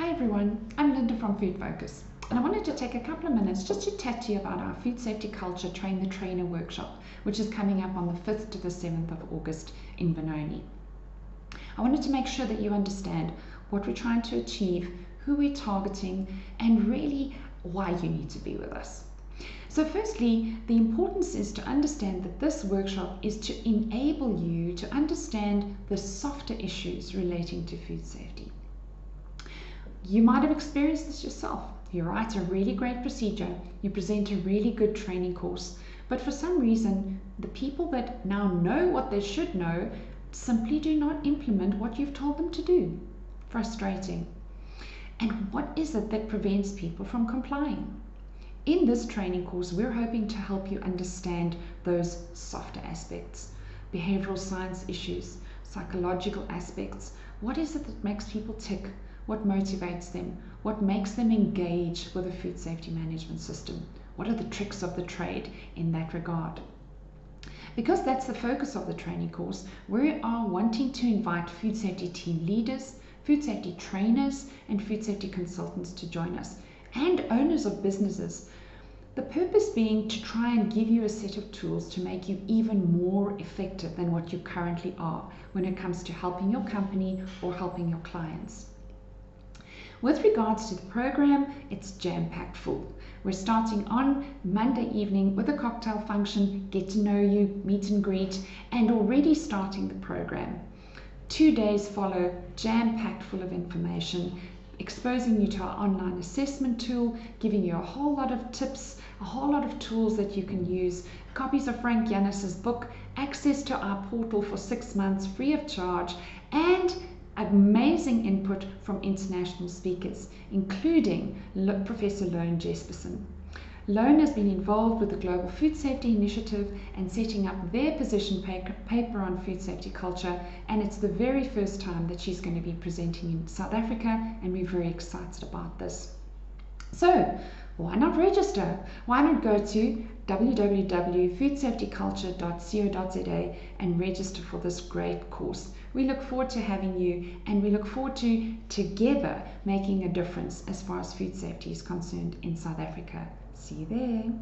Hi everyone, I'm Linda from Food Focus and I wanted to take a couple of minutes just to chat to you about our food safety culture train the trainer workshop which is coming up on the 5th to the 7th of August in Benoni. I wanted to make sure that you understand what we're trying to achieve, who we're targeting and really why you need to be with us. So firstly, the importance is to understand that this workshop is to enable you to understand the softer issues relating to food safety. You might have experienced this yourself. You write a really great procedure, you present a really good training course, but for some reason, the people that now know what they should know simply do not implement what you've told them to do. Frustrating. And what is it that prevents people from complying? In this training course, we're hoping to help you understand those softer aspects, behavioral science issues, psychological aspects. What is it that makes people tick? What motivates them? What makes them engage with the food safety management system? What are the tricks of the trade in that regard? Because that's the focus of the training course, we are wanting to invite food safety team leaders, food safety trainers, and food safety consultants to join us and owners of businesses. The purpose being to try and give you a set of tools to make you even more effective than what you currently are when it comes to helping your company or helping your clients. With regards to the program, it's jam packed full. We're starting on Monday evening with a cocktail function, get to know you, meet and greet, and already starting the program. Two days follow, jam packed full of information, exposing you to our online assessment tool, giving you a whole lot of tips, a whole lot of tools that you can use, copies of Frank Yiannas's book, access to our portal for six months free of charge, and amazing input from international speakers, including Professor Lone Jespersen. Lone has been involved with the Global Food Safety Initiative and setting up their position paper on food safety culture, and it's the very first time that she's going to be presenting in South Africa, and we're very excited about this. So, why not register? Why not go to www.foodsafetyculture.co.za and register for this great course? We look forward to having you and we look forward to together making a difference as far as food safety is concerned in South Africa. See you there.